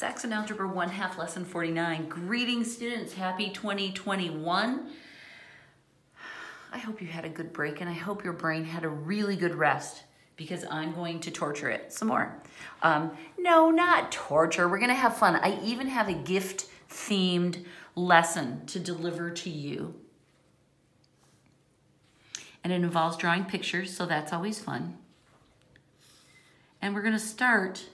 Saxon Algebra 1 half lesson 49. Greetings students, happy 2021. I hope you had a good break and I hope your brain had a really good rest because I'm going to torture it some more. Um, no, not torture, we're gonna have fun. I even have a gift themed lesson to deliver to you. And it involves drawing pictures, so that's always fun. And we're gonna start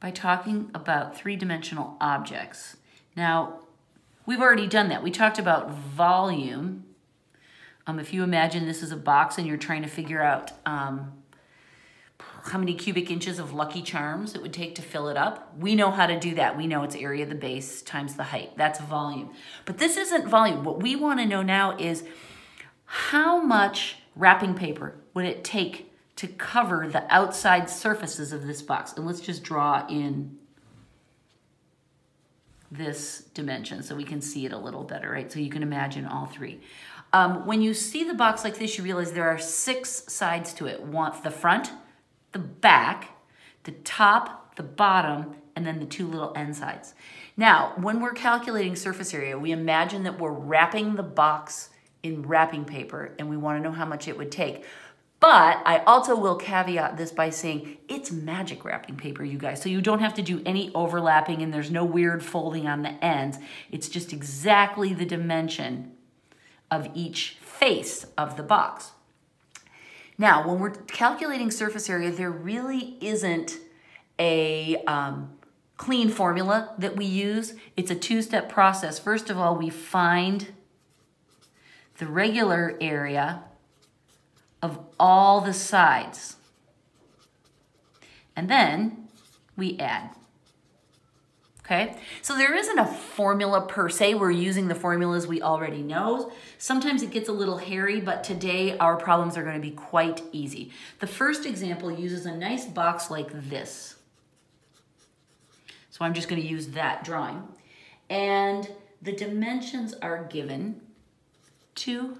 by talking about three-dimensional objects. Now, we've already done that. We talked about volume. Um, if you imagine this is a box and you're trying to figure out um, how many cubic inches of Lucky Charms it would take to fill it up, we know how to do that. We know it's area of the base times the height. That's volume. But this isn't volume. What we want to know now is how much wrapping paper would it take to cover the outside surfaces of this box. And let's just draw in this dimension so we can see it a little better, right? So you can imagine all three. Um, when you see the box like this, you realize there are six sides to it. One, the front, the back, the top, the bottom, and then the two little end sides. Now, when we're calculating surface area, we imagine that we're wrapping the box in wrapping paper and we wanna know how much it would take. But I also will caveat this by saying it's magic wrapping paper, you guys. So you don't have to do any overlapping and there's no weird folding on the ends. It's just exactly the dimension of each face of the box. Now, when we're calculating surface area, there really isn't a um, clean formula that we use. It's a two-step process. First of all, we find the regular area of all the sides. And then we add. Okay, so there isn't a formula per se. We're using the formulas we already know. Sometimes it gets a little hairy, but today our problems are gonna be quite easy. The first example uses a nice box like this. So I'm just gonna use that drawing. And the dimensions are given two,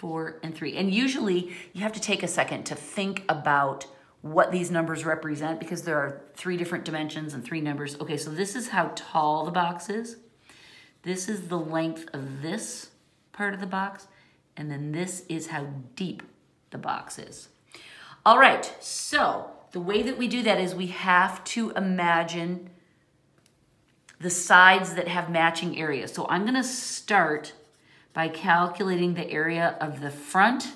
four, and three. And usually you have to take a second to think about what these numbers represent because there are three different dimensions and three numbers. Okay, so this is how tall the box is. This is the length of this part of the box. And then this is how deep the box is. All right, so the way that we do that is we have to imagine the sides that have matching areas. So I'm gonna start by calculating the area of the front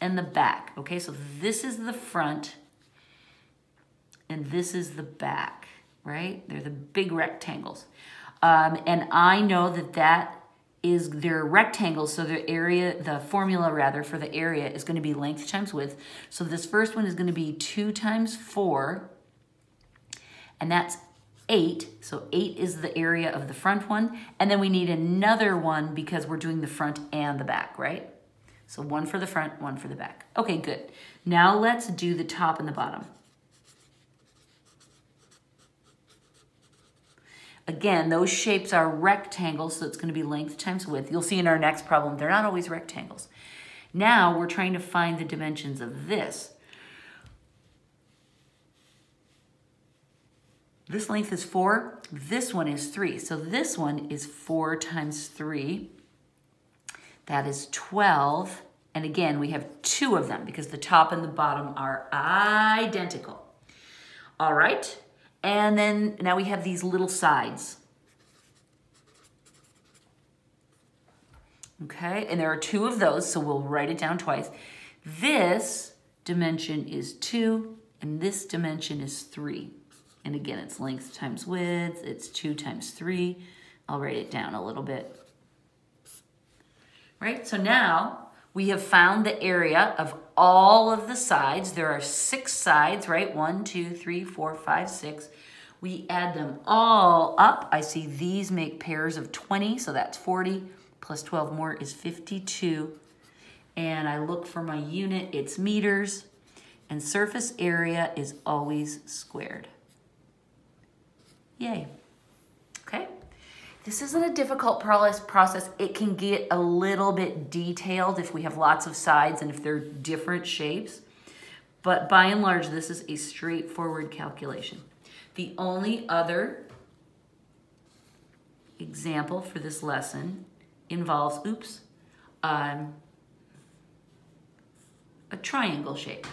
and the back. Okay, so this is the front and this is the back, right? They're the big rectangles. Um, and I know that that is their rectangles, so the area, the formula rather for the area is gonna be length times width. So this first one is gonna be two times four, and that's eight. So eight is the area of the front one. And then we need another one because we're doing the front and the back, right? So one for the front, one for the back. Okay, good. Now let's do the top and the bottom. Again, those shapes are rectangles, so it's gonna be length times width. You'll see in our next problem, they're not always rectangles. Now we're trying to find the dimensions of this. This length is four, this one is three. So this one is four times three. That is 12. And again, we have two of them because the top and the bottom are identical. All right. And then now we have these little sides. Okay, and there are two of those, so we'll write it down twice. This dimension is two, and this dimension is three. And again, it's length times width, it's two times three. I'll write it down a little bit. Right, so now we have found the area of all of the sides. There are six sides, right? One, two, three, four, five, six. We add them all up. I see these make pairs of 20, so that's 40, plus 12 more is 52. And I look for my unit, it's meters, and surface area is always squared. Yay. Okay. This isn't a difficult process. It can get a little bit detailed if we have lots of sides and if they're different shapes. But by and large, this is a straightforward calculation. The only other example for this lesson involves, oops, um, a triangle shape.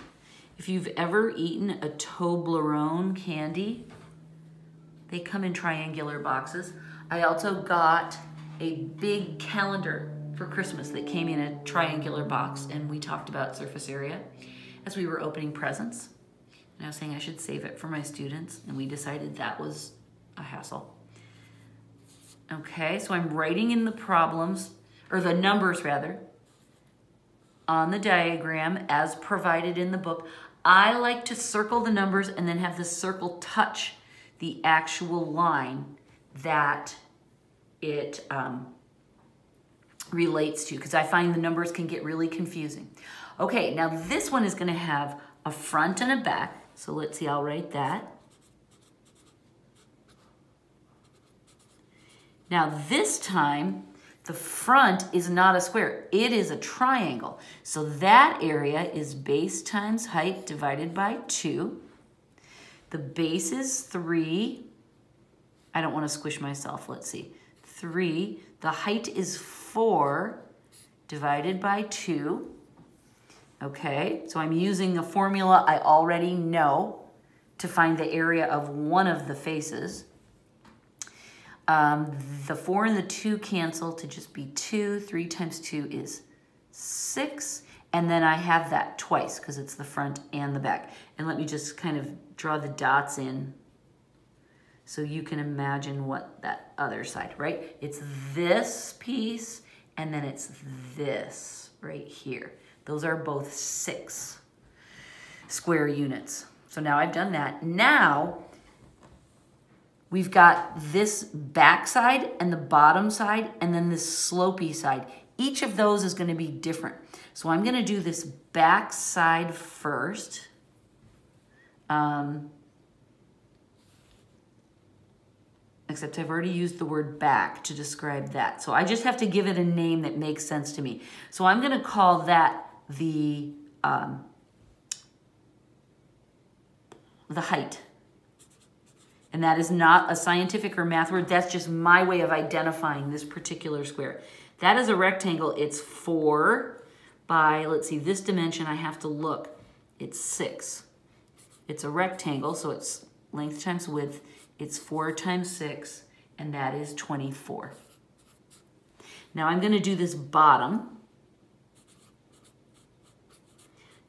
If you've ever eaten a Toblerone candy, they come in triangular boxes. I also got a big calendar for Christmas that came in a triangular box and we talked about surface area as we were opening presents. And I was saying I should save it for my students and we decided that was a hassle. Okay, so I'm writing in the problems, or the numbers rather, on the diagram as provided in the book. I like to circle the numbers and then have the circle touch the actual line that it um, relates to because I find the numbers can get really confusing. Okay, now this one is going to have a front and a back. So let's see, I'll write that. Now this time, the front is not a square, it is a triangle. So that area is base times height divided by two. The base is three. I don't want to squish myself, let's see. Three, the height is four divided by two. Okay, so I'm using a formula I already know to find the area of one of the faces. Um, the 4 and the 2 cancel to just be 2. 3 times 2 is 6. And then I have that twice because it's the front and the back. And let me just kind of draw the dots in so you can imagine what that other side, right? It's this piece and then it's this right here. Those are both 6 square units. So now I've done that. Now We've got this back side and the bottom side and then this slopey side. Each of those is gonna be different. So I'm gonna do this back side first. Um, except I've already used the word back to describe that. So I just have to give it a name that makes sense to me. So I'm gonna call that the, um, the height. And that is not a scientific or math word. That's just my way of identifying this particular square. That is a rectangle. It's four by, let's see, this dimension I have to look. It's six. It's a rectangle, so it's length times width. It's four times six, and that is 24. Now I'm gonna do this bottom.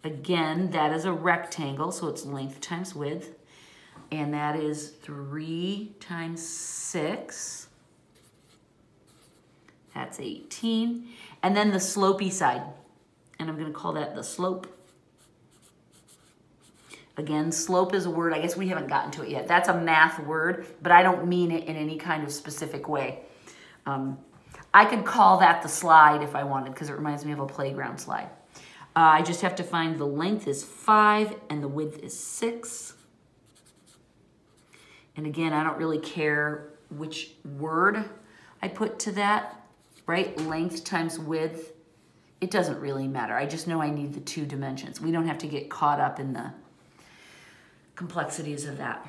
Again, that is a rectangle, so it's length times width and that is 3 times 6. That's 18. And then the slopey side, and I'm going to call that the slope. Again, slope is a word, I guess we haven't gotten to it yet. That's a math word, but I don't mean it in any kind of specific way. Um, I could call that the slide if I wanted because it reminds me of a playground slide. Uh, I just have to find the length is 5 and the width is 6. And again, I don't really care which word I put to that, right? Length times width. It doesn't really matter. I just know I need the two dimensions. We don't have to get caught up in the complexities of that.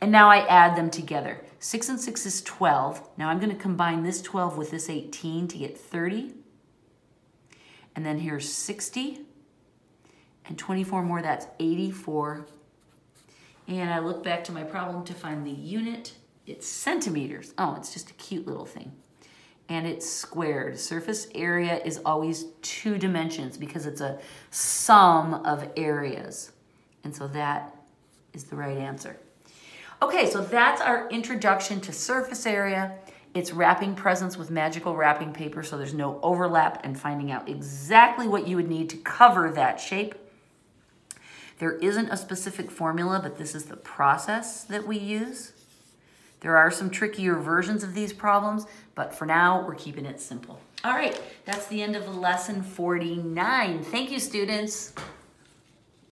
And now I add them together. 6 and 6 is 12. Now I'm going to combine this 12 with this 18 to get 30. And then here's 60. And 24 more, that's 84 and I look back to my problem to find the unit. It's centimeters. Oh, it's just a cute little thing. And it's squared. Surface area is always two dimensions because it's a sum of areas. And so that is the right answer. Okay, so that's our introduction to surface area. It's wrapping presents with magical wrapping paper so there's no overlap and finding out exactly what you would need to cover that shape. There isn't a specific formula, but this is the process that we use. There are some trickier versions of these problems, but for now, we're keeping it simple. All right, that's the end of lesson 49. Thank you, students.